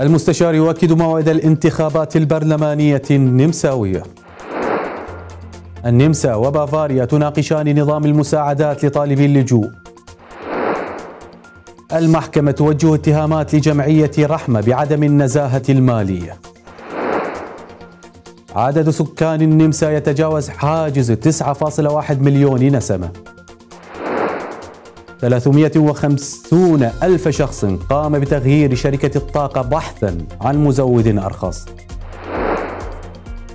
المستشار يؤكد موعد الانتخابات البرلمانية النمساوية. النمسا وبافاريا تناقشان نظام المساعدات لطالبي اللجوء. المحكمة توجه اتهامات لجمعية رحمة بعدم النزاهة المالية. عدد سكان النمسا يتجاوز حاجز 9.1 مليون نسمة. 350 ألف شخص قام بتغيير شركة الطاقة بحثا عن مزود أرخص.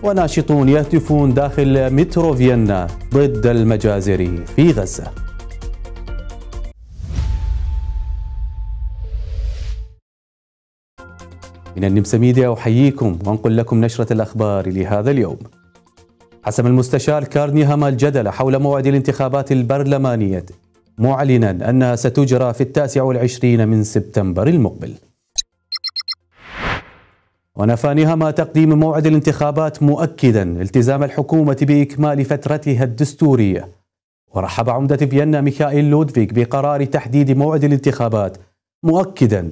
وناشطون يهتفون داخل مترو فيينا ضد المجازر في غزة. من النمسا ميديا أحييكم وأنقل لكم نشرة الأخبار لهذا اليوم. حسم المستشار كارني هما الجدل حول موعد الانتخابات البرلمانية. معلنا أنها ستجرى في التاسع والعشرين من سبتمبر المقبل. ونفى نهما تقديم موعد الانتخابات مؤكدا التزام الحكومة بإكمال فترتها الدستورية. ورحب عمدة فيينا ميخائيل لودفيك بقرار تحديد موعد الانتخابات مؤكدا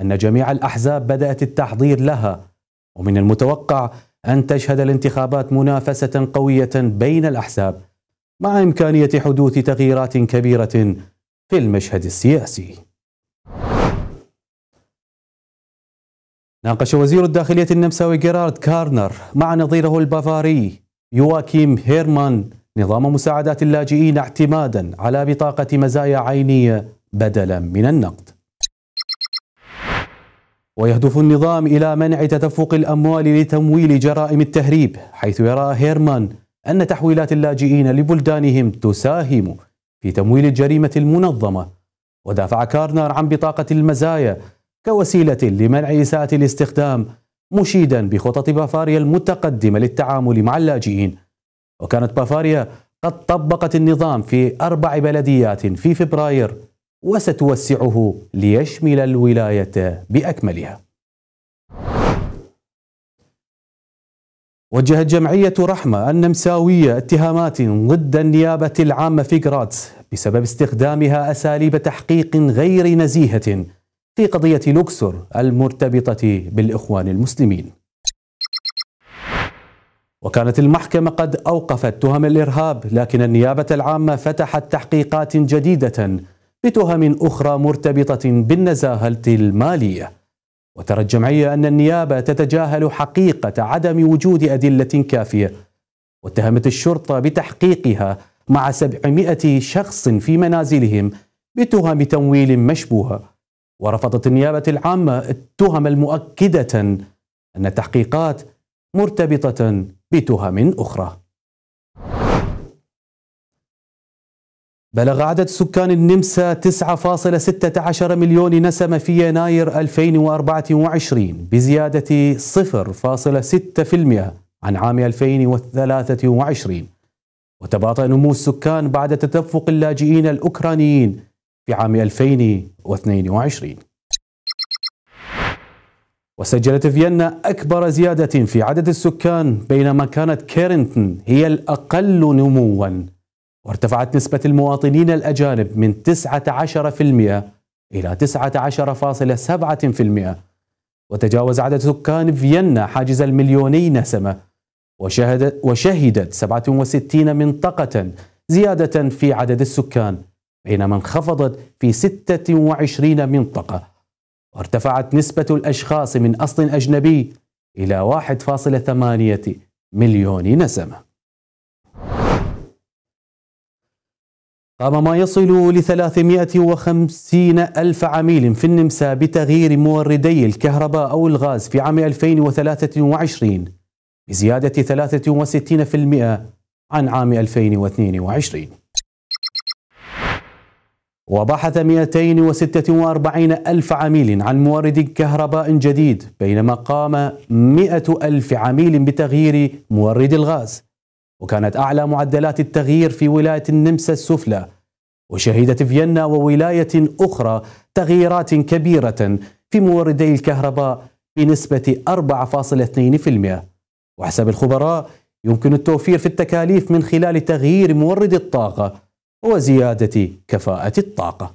أن جميع الأحزاب بدأت التحضير لها. ومن المتوقع أن تشهد الانتخابات منافسة قوية بين الأحزاب. مع إمكانية حدوث تغييرات كبيرة في المشهد السياسي. ناقش وزير الداخلية النمساوي جيرارد كارنر مع نظيره البافاري يواكيم هيرمان نظام مساعدات اللاجئين اعتمادا على بطاقة مزايا عينية بدلا من النقد. ويهدف النظام إلى منع تدفق الأموال لتمويل جرائم التهريب حيث يرى هيرمان أن تحويلات اللاجئين لبلدانهم تساهم في تمويل الجريمة المنظمة ودافع كارنر عن بطاقة المزايا كوسيلة لمنع إساءة الاستخدام مشيدا بخطط بافاريا المتقدمة للتعامل مع اللاجئين. وكانت بافاريا قد طبقت النظام في أربع بلديات في فبراير وستوسعه ليشمل الولاية بأكملها. وجهت جمعية رحمة النمساوية اتهامات ضد النيابة العامة في غراتس بسبب استخدامها أساليب تحقيق غير نزيهة في قضية لوكسور المرتبطة بالإخوان المسلمين. وكانت المحكمة قد أوقفت تهم الإرهاب لكن النيابة العامة فتحت تحقيقات جديدة بتهم أخرى مرتبطة بالنزاهة المالية. وترى الجمعية أن النيابة تتجاهل حقيقة عدم وجود أدلة كافية واتهمت الشرطة بتحقيقها مع 700 شخص في منازلهم بتهم تمويل مشبوهة ورفضت النيابة العامة التهم المؤكدة أن التحقيقات مرتبطة بتهم أخرى. بلغ عدد سكان النمسا 9.16 مليون نسمة في يناير 2024 بزيادة 0.6% عن عام 2023 وتباطأ نمو السكان بعد تدفق اللاجئين الأوكرانيين في عام 2022 وسجلت فيينا أكبر زيادة في عدد السكان بينما كانت كيرنتن هي الأقل نمواً. وارتفعت نسبة المواطنين الأجانب من 19% إلى 19.7% وتجاوز عدد سكان فيينا حاجز المليوني نسمة. وشهد وشهدت 67 منطقة زيادة في عدد السكان بينما انخفضت في 26 منطقة. وارتفعت نسبة الأشخاص من أصل أجنبي إلى 1.8 مليون نسمة. قام ما يصل ل 350 ألف عميل في النمسا بتغيير موردي الكهرباء أو الغاز في عام 2023 بزيادة 63% عن عام 2022 وبحث 246 ألف عميل عن مورد كهرباء جديد بينما قام 100 ألف عميل بتغيير مورد الغاز. وكانت أعلى معدلات التغيير في ولاية النمسا السفلى وشهدت فيينا وولاية أخرى تغييرات كبيرة في موردي الكهرباء بنسبة 4.2% وحسب الخبراء يمكن التوفير في التكاليف من خلال تغيير مورد الطاقة وزيادة كفاءة الطاقة.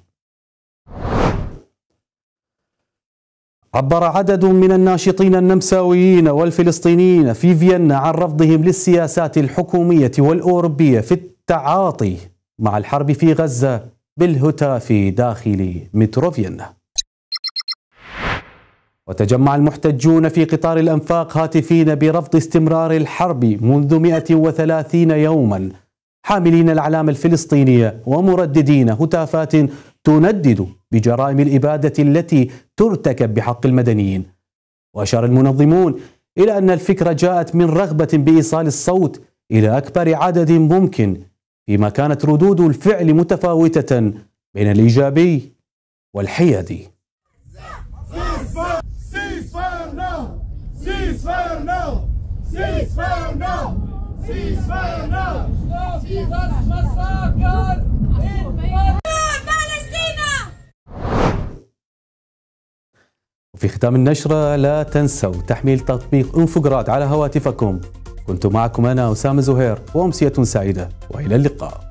عبر عدد من الناشطين النمساويين والفلسطينيين في فيينا عن رفضهم للسياسات الحكومية والأوروبية في التعاطي مع الحرب في غزة بالهتاف داخل مترو فيينا. وتجمع المحتجون في قطار الأنفاق هاتفين برفض استمرار الحرب منذ 130 يوما حاملين الأعلام الفلسطينية ومرددين هتافات تندد بجرائم الإبادة التي ترتكب بحق المدنيين وأشار المنظمون إلى أن الفكرة جاءت من رغبة بإيصال الصوت إلى أكبر عدد ممكن فيما كانت ردود الفعل متفاوتة بين الإيجابي والحيادي وفي ختام النشرة لا تنسوا تحميل تطبيق إنفوجراد على هواتفكم. كنت معكم أنا أسامة زهير وأمسية سعيدة وإلى اللقاء.